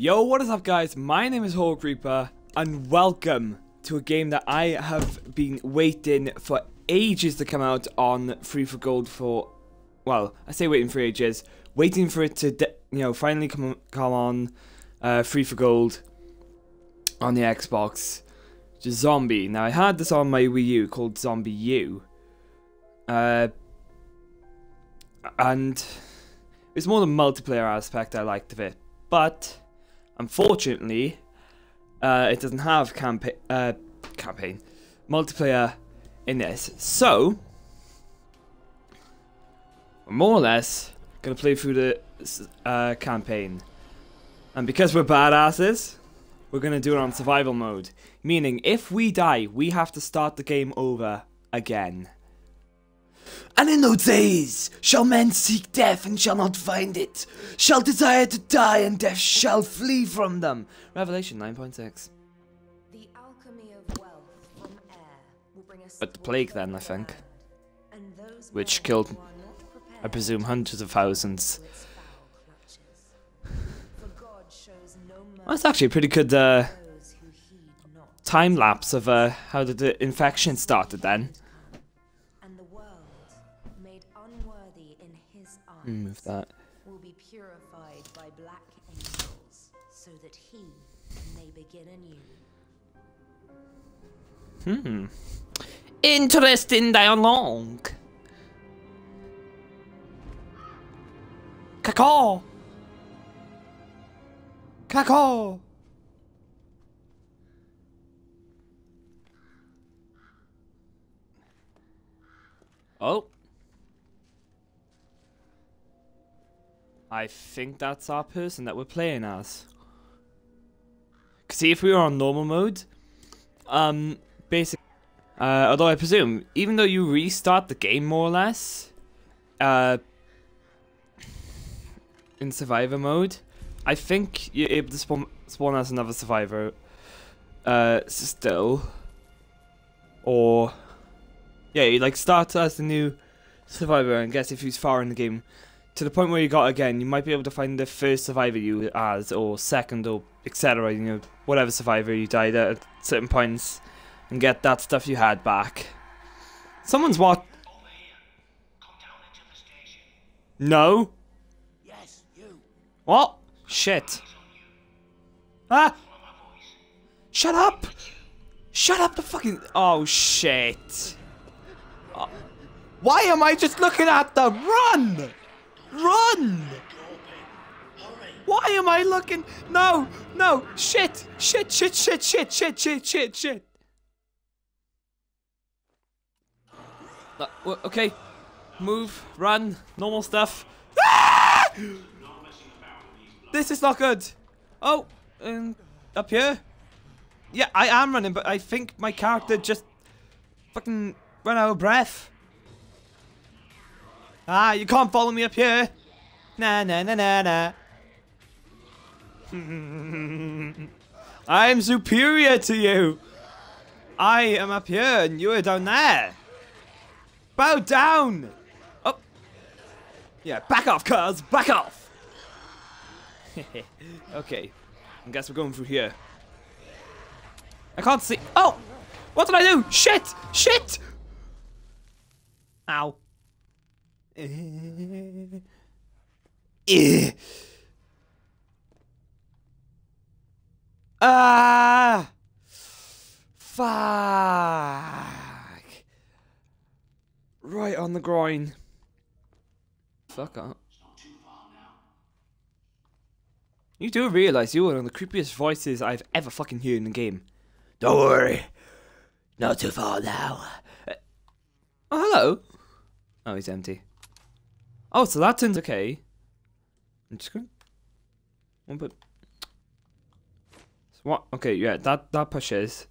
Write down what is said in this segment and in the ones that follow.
Yo, what is up guys? My name is Hawk Reaper and welcome to a game that I have been waiting for ages to come out on Free for Gold for, well, I say waiting for ages, waiting for it to, you know, finally come, come on uh, Free for Gold on the Xbox. Just Zombi. Now I had this on my Wii U called ZombiU. Uh, and it's more the multiplayer aspect I liked of it. But unfortunately, uh, it doesn't have campaign uh, campaign multiplayer in this. So more or less gonna play through the uh, campaign. And because we're badasses, we're gonna do it on survival mode. Meaning, if we die, we have to start the game over again. And in those days shall men seek death and shall not find it, shall desire to die and death shall flee from them. Revelation 9.6. The alchemy of wealth from air will bring us But the plague then, I think. Which killed, who are not prepared I presume, hundreds of thousands. to its foul clutches. For God shows no mercy That's actually a pretty good uh, to those who heed not, time lapse of uh, how did the infection started then. His eyes, Move that. will be purified by black angels, so that He may begin anew. Hmm. Interesting dialogue. Cacaw. Cacaw. Oh. I think that's our person that we're playing as. See, if we were on normal mode, um, basically, uh, although I presume, even though you restart the game more or less, uh, in survivor mode, I think you're able to spawn, spawn as another survivor, uh, still, or, yeah, you like start as the new survivor and guess if he's far in the game, to the point where you got again, you might be able to find the first survivor you as, or second, or etc. You know, whatever survivor you died at, at certain points, and get that stuff you had back. Someone's what? No. Yes, you. What? Shit. Ah! Shut up! Shut up the fucking. Oh shit. Oh. Why am I just looking at them? Run! Run! Why am I looking? No, no, shit, shit, shit, shit, shit, shit, shit, shit, shit. Uh, okay, move, run, normal stuff. Ah! This is not good. Oh, um, up here. Yeah, I am running, but I think my character just fucking ran out of breath. Ah, you can't follow me up here. Nah, nah, nah, nah, nah. I'm superior to you. I am up here and you are down there. Bow down. Oh. Yeah, back off, cuz. Back off. okay. I guess we're going through here. I can't see. Oh! What did I do? Shit! Shit! Ow. Eh. Eh. Ah! Fuck! Right on the groin. Fuck up. You do realize you are one of the creepiest voices I've ever fucking heard in the game. Don't worry. Not too far now. Uh, oh, hello. Oh, he's empty. Oh, so that turns okay. I'm just gonna. One bit. So what? Okay, yeah, that that pushes.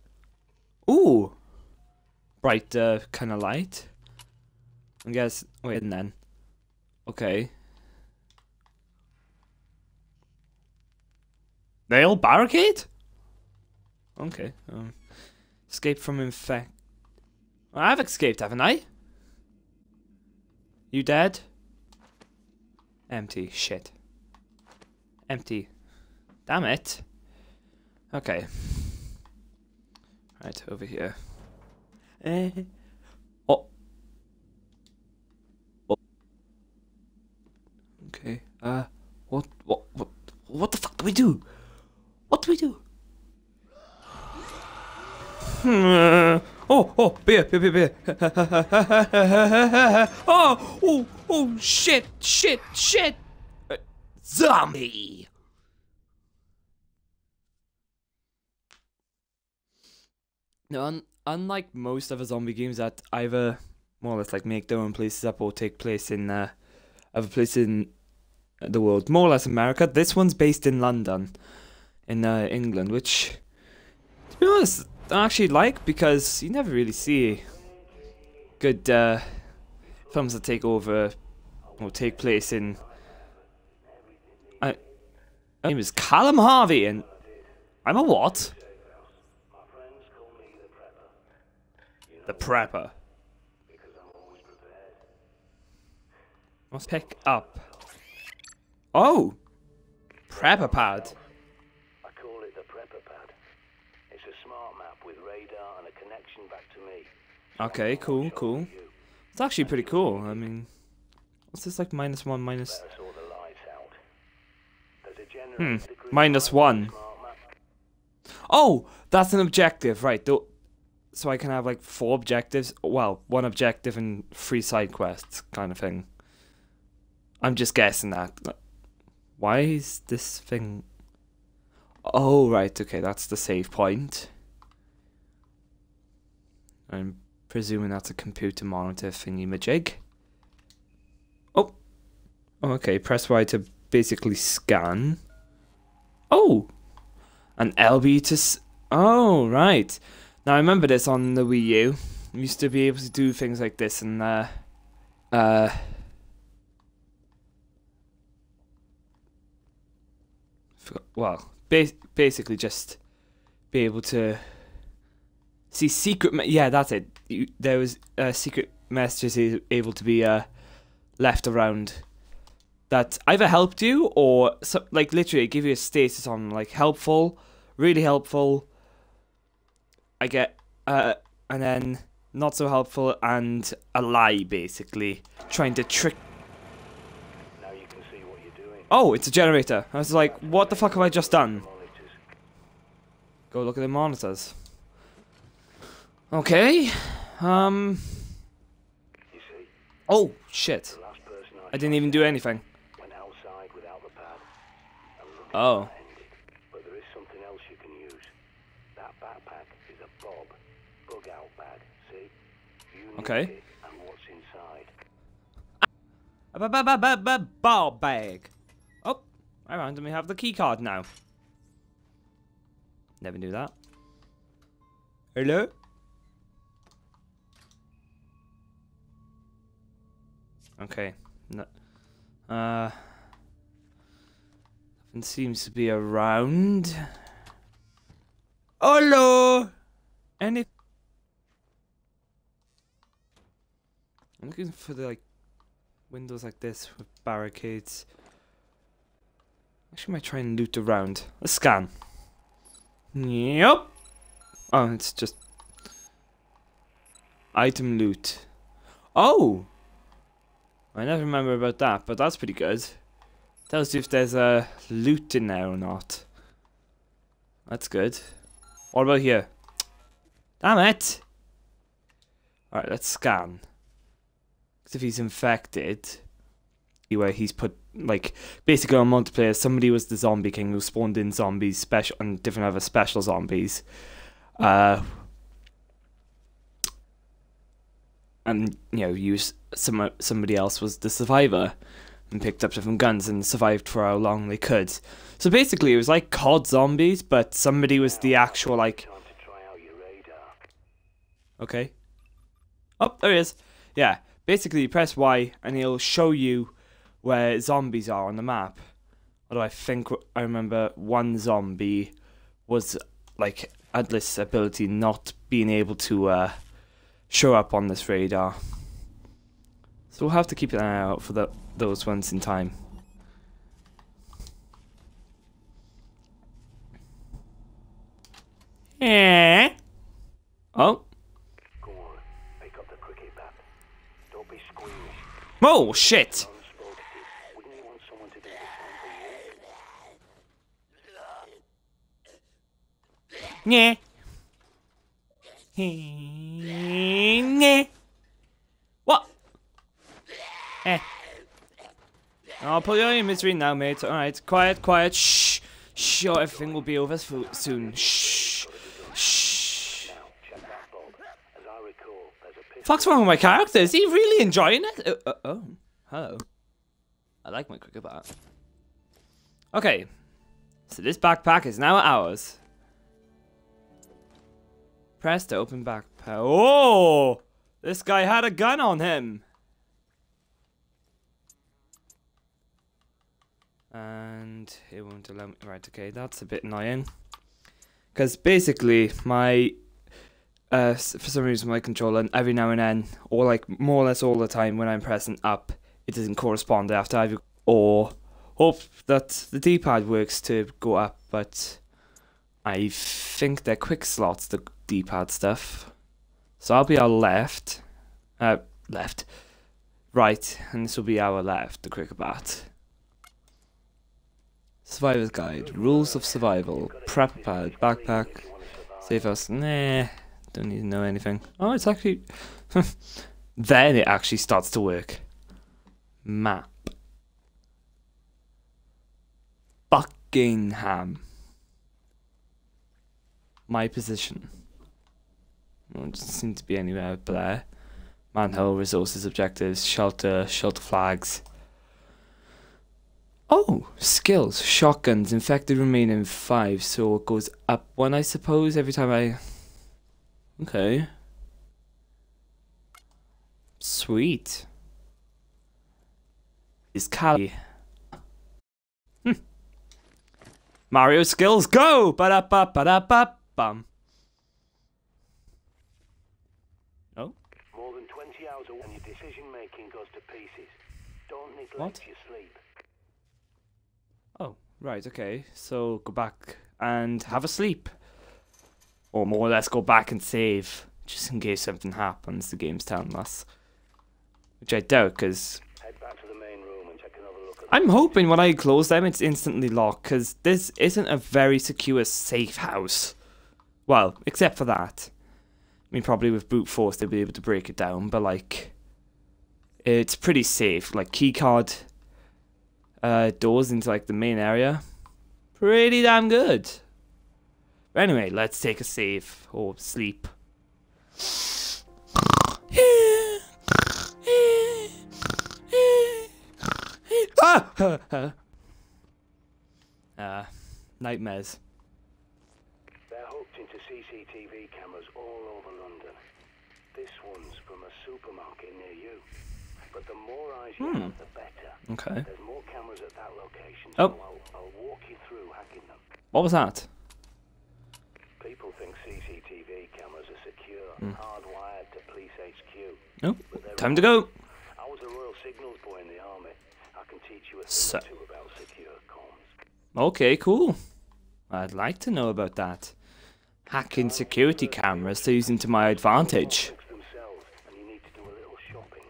Ooh, bright uh, kind of light. I guess. Wait, and then. Okay. Nail barricade. Okay. Um, escape from infect. I've escaped, haven't I? You dead? Empty. Shit. Empty. Damn it. Okay. Right, over here. Eh. Oh. oh. Okay. Uh, what, what, what, what the fuck do we do? What do we do? Hmm. Oh, oh, beer, beer, beer, beer. oh, oh, oh, shit, shit, shit. Uh, zombie. No, un- unlike most other zombie games that either more or less like make their own places up or take place in uh, other places in the world, more or less America. This one's based in London, in uh, England, which, to be honest, actually like because you never really see good uh, films that take over or take place in. I, my name is Callum Harvey, and I'm a what? The prepper. Let's pick up. Oh! Prepper pad. I call it the Prepper Pad. It's a smart map with radar and a connection back to me. Okay, cool, cool. It's actually pretty cool. I mean, what's this like minus one, minus. Better sort the lights out. There's a Hmm, minus one. Oh, that's an objective, right? So I can have like four objectives. Well, one objective and three side quests, kind of thing. I'm just guessing that. Why is this thing? Oh, right. Okay, that's the save point. I'm presuming that's a computer monitor thingy majig. Oh. oh. Okay, press Y to basically scan. Oh! An LB to. S- oh, right. Now I remember this on the Wii U. Used to be able to do things like this and, uh. Uh. Well, ba- basically just be able to see secret. Yeah, that's it. You, there was uh, secret messages able to be uh, left around that either helped you or so, like literally give you a status on like helpful, really helpful. I get uh, and then not so helpful and a lie basically trying to trick. Now you can see what you're doing. Oh, it's a generator. I was like, what the fuck have I just done? Go look at the monitors. Okay. Um. Oh shit! I, didn't even do anything. Oh. But there is something else you can use. That backpack is a bob. Bug out bag. See? You Okay. and what's inside. A ba- ba- ba- ba- ball bag. Oh, I randomly have the key card now. Never knew that. Hello? Okay. No. Uh. Nothing seems to be around. Hello! Any. I'm looking for the like windows like this with barricades. Actually, might try and loot around. Let's scan. Yep. Oh, it's just item loot. Oh, I never remember about that, but that's pretty good. Tells you if there's a loot in there or not. That's good. What about here? Damn it! Alright, let's scan. Because if he's infected, where he's put like basically on multiplayer, somebody was the zombie king who spawned in zombies, special and different other special zombies. Uh, and you know, use some somebody else was the survivor and picked up different guns and survived for how long they could. So basically, it was like COD zombies, but somebody was the actual like. Okay. Oh, there he is. Yeah. Basically, you press Y and he'll show you where zombies are on the map. Although I think I remember one zombie was like Atlas' ability not being able to uh, show up on this radar. So we'll have to keep an eye out for the, those ones in time. Eh? Oh. Oh, shit! Yeah. Hey. Yeah. What? Eh. I'll put you on your misery now, mate. Alright, quiet, quiet. Shh. Oh, everything will be over soon. Shh. Shh. Fuck's wrong with my character? Is he really enjoying it? Uh, uh, oh, hello. I like my cricket bat. Okay. So this backpack is now ours. Press to open backpack. Oh! This guy had a gun on him. And it won't allow me. Right, okay, that's a bit annoying. Because basically, my uh, for some reason my controller every now and then, or like more or less all the time when I'm pressing up, it doesn't correspond after I've or hope that the D-pad works to go up, but I think they're quick slots, the D-pad stuff. So I'll be our left, uh, left, right, and this will be our left, the cricket bat. Survivor's Guide, Rules of Survival, Prep Pad, Backpack, Save Us, nah, don't need to know anything. Oh, it's actually. then it actually starts to work. Map. Buckingham. My position. It doesn't seem to be anywhere up there. Manhole, resources, objectives, shelter, shelter flags. Oh, skills, shotguns, infected remain in five, so it goes up one, I suppose, every time I. Okay. Sweet. Is Cali. Hmm. Mario skills go! Ba da ba ba da ba bum. Oh, More than 20 hours away and your decision making goes to pieces. Don't neglect What? your sleep. oh, right, okay. So go back and have a sleep. Or more or less go back and save. Just in case something happens, the game's telling us. Which I doubt, because Head back to the main room and take another look at I'm hoping when I close them, it's instantly locked because this isn't a very secure, safe house. Well, except for that. I mean, probably with brute force they'll be able to break it down, but like, it's pretty safe. Like keycard uh, doors into like the main area, pretty damn good. But anyway, let's take a save or sleep. ah! uh, nightmares. They're hooked into CCTV cameras all over London. This one's from a supermarket near you. But the more eyes you Hmm. have, the better. Okay. There's more cameras at that location, Oh. I'll, I'll walk you through hacking them. What was that? People think CCTV cameras are secure, Hmm. hardwired to police HQ. Oh, time to go. I was a Royal Signals boy in the army. I can teach you a thing So- or two about secure comms. Okay, cool. I'd like to know about that. Hacking security cameras to use into my advantage. Fix themselves, and you need to do a little shopping.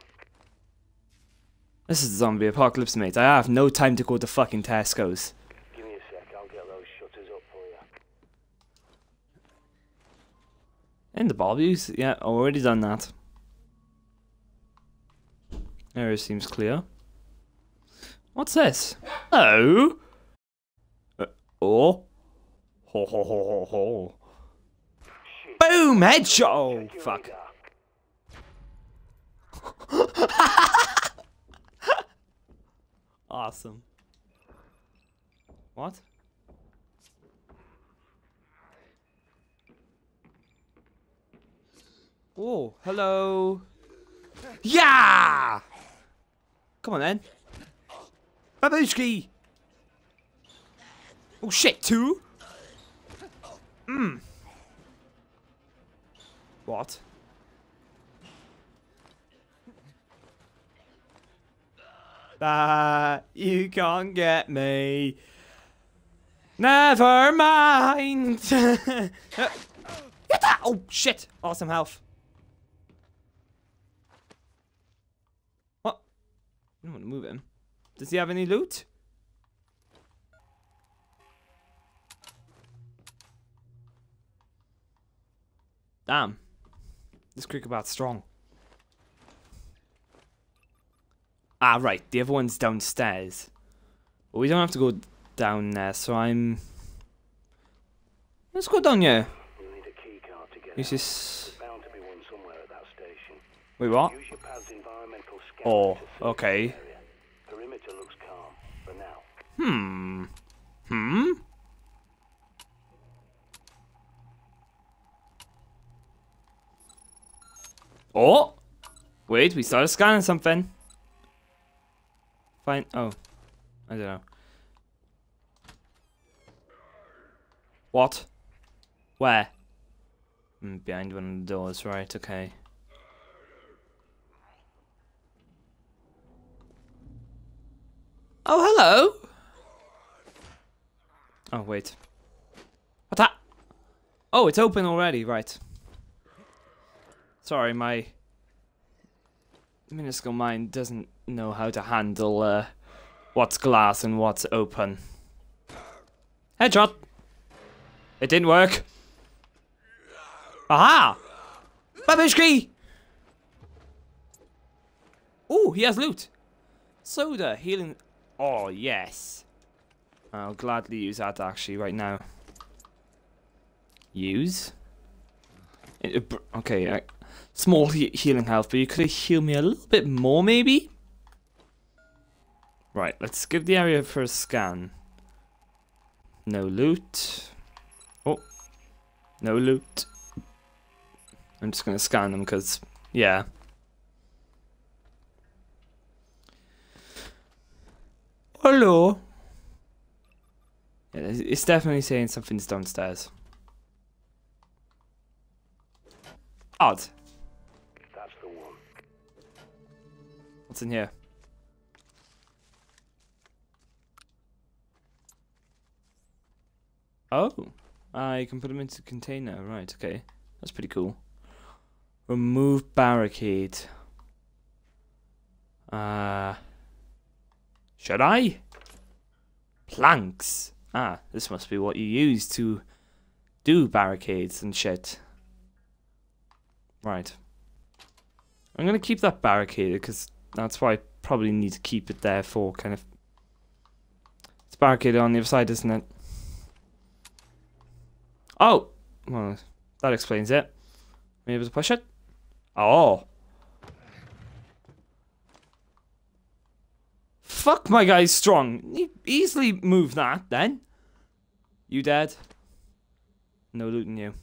This is the zombie apocalypse, mate. I have no time to go to fucking Tesco's. Give me a sec, I'll get those shutters up for you. In the Barbecues? Yeah, already done that. Area seems clear. What's this? Hello? Uh, oh. Ho ho ho ho ho. Shit. Boom! Headshot! Oh, fuck. Awesome. What? Oh, hello. Yeah! Come on then. Babushki! Oh shit, two? Mmm. What? Ah, you can't get me. Never mind. That! Oh shit! Awesome health. What? I don't want to move him. Does he have any loot? Damn. This cricketbat's strong. Ah, right. The other one's downstairs. But we don't have to go down there, so I'm... Let's go down here. You'll need a key card to get Is out. this... There's bound to be one somewhere at that station. Wait, what? Use your pad's environmental scanner Oh, okay. the area. Perimeter looks calm for now. Hmm. Hmm? Oh! Wait, we started scanning something. Fine. Oh. I don't know. What? Where? Mm, behind one of the doors, right, okay. Oh, hello! Oh, wait. What that? Oh, it's open already, right. Sorry, my minuscule mind doesn't know how to handle uh, what's glass and what's open. Headshot! It didn't work. Aha! Babushki! Ooh, he has loot. Soda, healing. Oh, yes. I'll gladly use that actually right now. Use? Uh, Okay, uh, small he healing health, but you could heal me a little bit more maybe? Right, let's give the area for a scan. No loot. Oh, no loot. I'm just gonna scan them because, yeah. Hello. Yeah, it's- it's definitely saying something's downstairs. Odd. That's the one. What's in here? Oh, I can put them into container. Right, okay. That's pretty cool. Remove barricade. Uh, should I? Planks. Ah, this must be what you use to do barricades and shit. Right. I'm gonna keep that barricaded because that's why I probably need to keep it there for kind of. It's barricaded on the other side, isn't it? Oh, well, that explains it. I able to push it? Oh. Fuck, my guy's strong. He easily move that then. You dead? No looting you.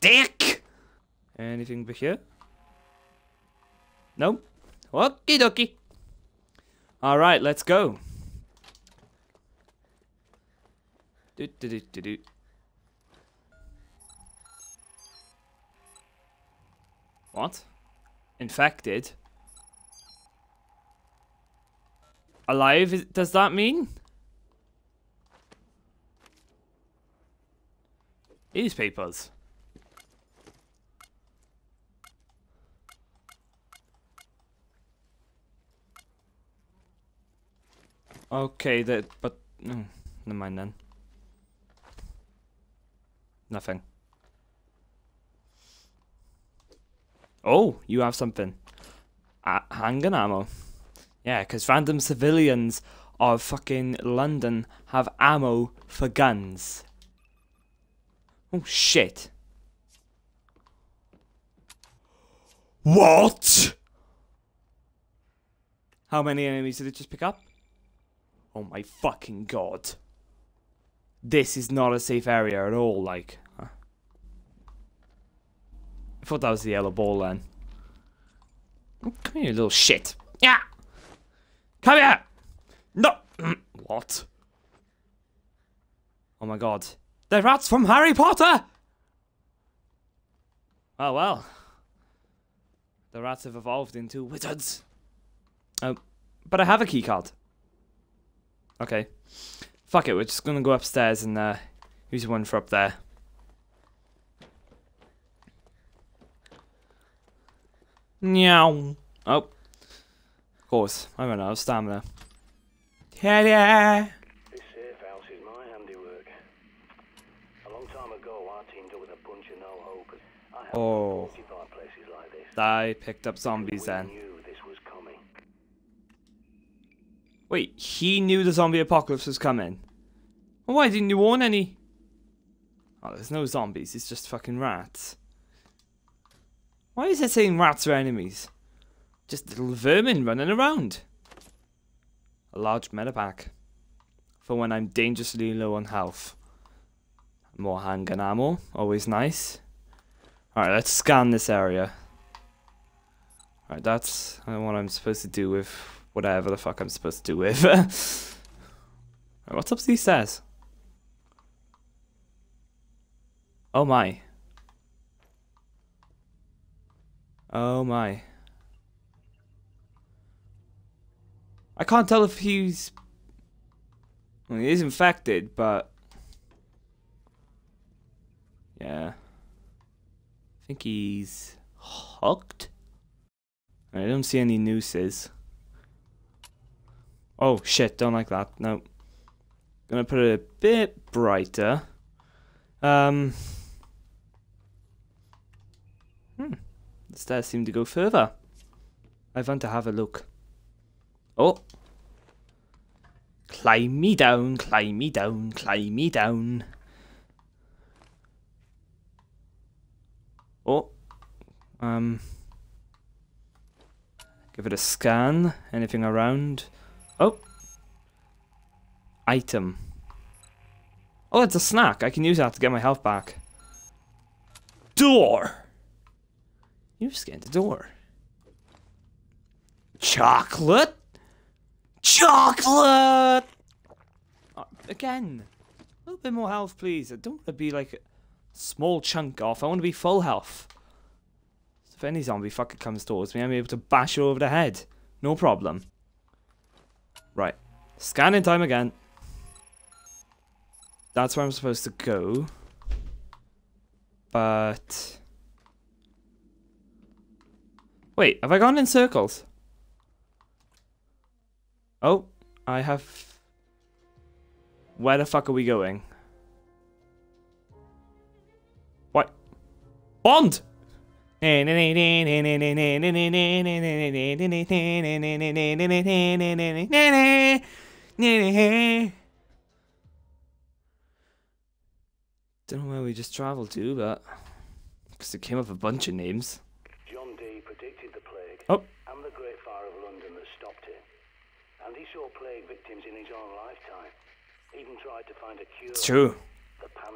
Dick! Anything back here? Nope. Okie dokie. Alright, let's go. Do, do, do, do, do. What? Infected? Alive, does that mean? Newspapers. Okay, that, but, no, never mind then. Nothing. Oh, you have something. Uh, handgun ammo. Yeah, because random civilians of fucking London have ammo for guns. Oh, shit. What? How many enemies did it just pick up? Oh my fucking god. This is not a safe area at all, like. I thought that was the yellow ball then. Come here, you little shit. Yeah! Come here! No! what? Oh my god. They're rats from Harry Potter! Oh well. The rats have evolved into wizards. Oh, but I have a key card. Okay. Fuck it, we're just gonna go upstairs and uh, use one for up there. Meow. Oh. Of course, I run out of stamina. Ta-da! This safe house is my handiwork. A long time ago, I teamed up with a bunch of no-hopers. I helped Oh. fortify places like this. I picked up zombies then. knew this was coming. Wait, he knew the zombie apocalypse was coming. Well, why didn't you warn any? Oh, there's no zombies, it's just fucking rats. Why is it saying rats are enemies? Just little vermin running around. A large medipack. For when I'm dangerously low on health. More handgun ammo, always nice. Alright, let's scan this area. Alright, that's what I'm supposed to do with whatever the fuck I'm supposed to do with. Alright, what's up these stairs? Oh my. Oh my. I can't tell if he's. Well, he is infected, but. Yeah. I think he's hooked. I don't see any nooses. Oh shit, don't like that. No. Gonna put it a bit brighter. Um. Hmm. The stairs seem to go further. I want to have a look. Oh. Climb me down, climb me down, climb me down. Oh. Um. Give it a scan. Anything around? Oh. Item. Oh, it's a snack. I can use that to get my health back. Door. You just get the door. Chocolate. Chocolate. Uh, again. A little bit more health, please. I don't want to be like a small chunk off. I want to be full health. So if any zombie fucker comes towards me, I'm able to bash it over the head. No problem. Right. Scanning time again. That's where I'm supposed to go. But... Wait, have I gone in circles? Oh, I have... Where the fuck are we going? What? Bond! Don't know where we just travelled to, but because it came up a bunch of names. John Dee predicted the plague Oh, and the Great Fire of London that stopped it. And he saw plague victims in his own lifetime. Even tried to find a cure. it's true.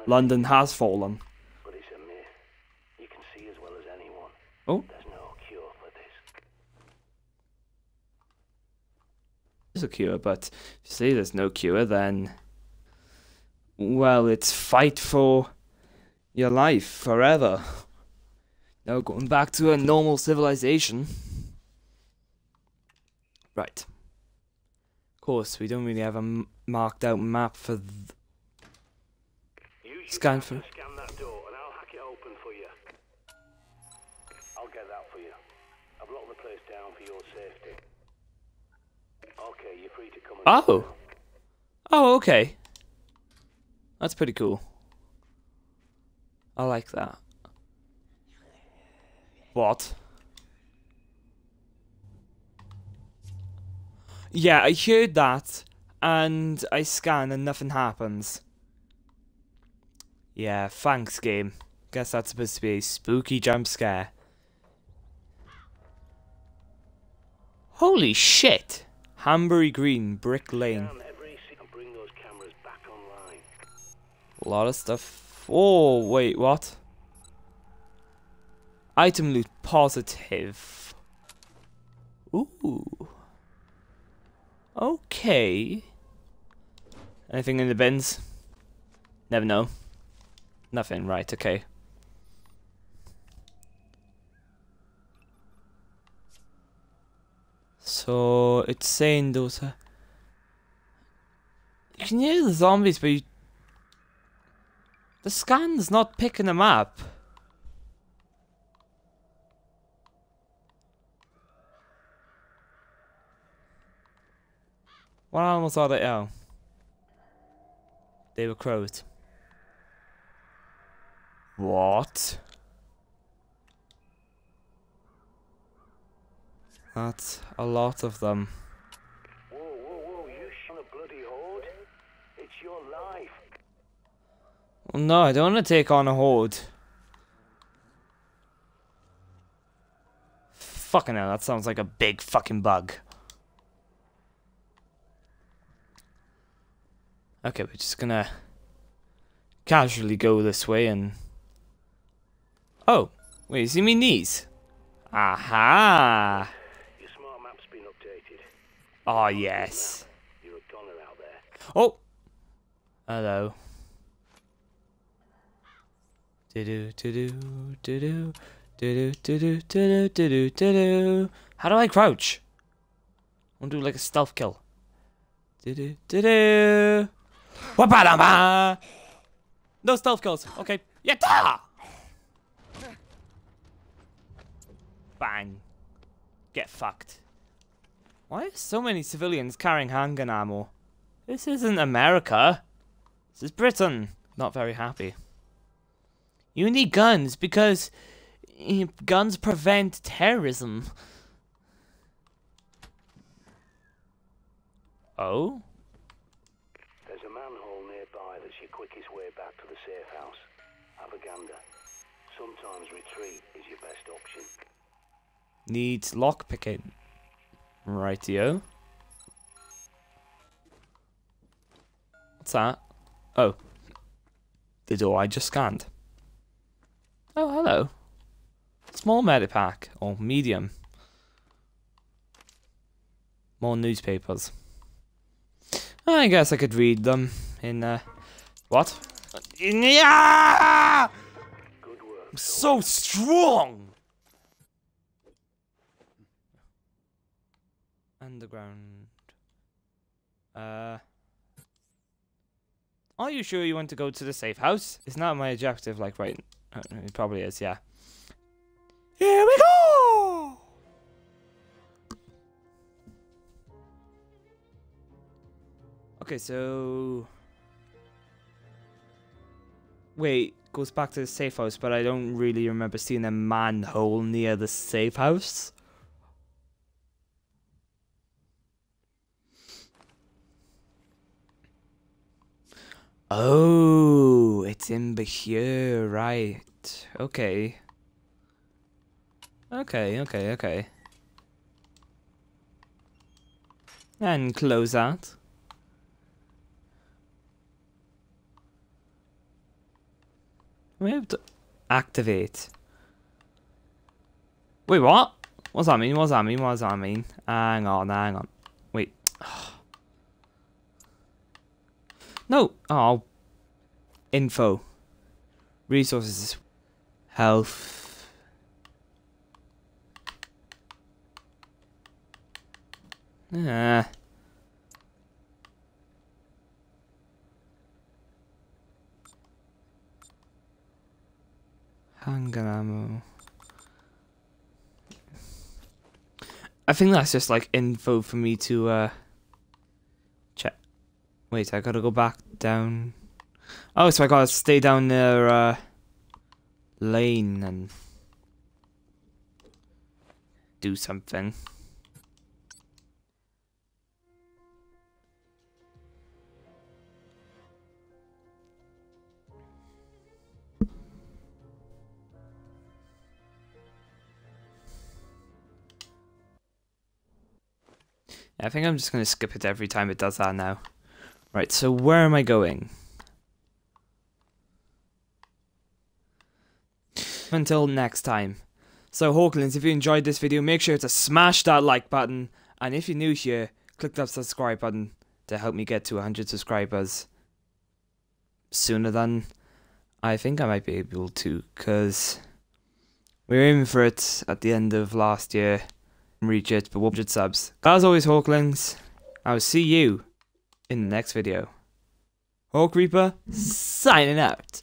London has fallen. but it's a myth. You can see as well as anyone. Oh, There's no cure for this. there's a cure, but if you say there's no cure, then well, it's fight for your life forever. No going back to a normal civilization. Right. Of course, we don't really have a m- marked out map for. Scan for- scan that door and I'll hack it open for you. I'll get that for you. I've locked the place down for your safety. Okay, you're free to come and oh. Oh, okay. That's pretty cool. I like that. What? Yeah, I heard that, and I scan and nothing happens. Yeah, thanks, game. Guess that's supposed to be a spooky jump scare. Holy shit! Hambury Green, Brick Lane. Scan every si- and bring those cameras back online. A lot of stuff. Oh, wait, what? Item loot positive. Ooh. Okay. Anything in the bins? Never know. Nothing, right, okay. So, it's saying those are... You can hear the zombies, but you the scan's not picking them up. What animals are they? Oh. They were crows. What? That's a lot of them. Whoa, whoa, whoa, you shot a bloody horde? It's your life. Well, no, I don't want to take on a horde. Fucking hell, that sounds like a big fucking bug. Okay, we're just gonna casually go this way and... Oh, wait, you see me knees? Aha! Your smart map's been updated. Oh, yes. You're a goner out there. Oh! Hello. Do-do, do-do, do-do, do-do, do-do, do-do, do-do, do-do. How do I crouch? I want to do like a stealth kill. Do-do, do-do. Wha-ba-da-ba! No stealth kills. Okay. Yatta! Bang. Get fucked. Why are so many civilians carrying handgun ammo? This isn't America. This is Britain. Not very happy. You need guns because eh, guns prevent terrorism. Oh? There's a manhole nearby that's your quickest way back to the safe house. Have a gander. Sometimes retreat is your best option. Needs lockpicking. Rightio. What's that? Oh. The door I just scanned. Oh, hello. Small medipack, or medium. More newspapers. I guess I could read them in, uh, what? In, yeah! I'm so strong! Underground. Uh. Are you sure you want to go to the safe house? It's not my objective, like, right. uh, It probably is, yeah. Here we go! Okay, so. Wait, goes back to the safe house, but I don't really remember seeing a manhole near the safe house. Oh, it's in here, right. Okay. Okay, okay, okay. And close that. Have to activate. Wait, what? What's that mean? What's that mean? What does that mean? Hang on, hang on. Wait. No. Oh. Info. Resources. Health. Ah. Handgun ammo. I think that's just like info for me to uh check. Wait, I gotta go back down. Oh, so I gotta stay down there uh lane and do something. I think I'm just going to skip it every time it does that now. Right, so where am I going? Until next time. So, Hawklings, if you enjoyed this video, make sure to smash that like button. And if you're new here, click that subscribe button to help me get to 100 subscribers sooner than I think I might be able to. Because we were aiming for it at the end of last year reach it, but 100 subs. As always, Hawklings, I will see you in the next video. Hawk Reaper, signing out.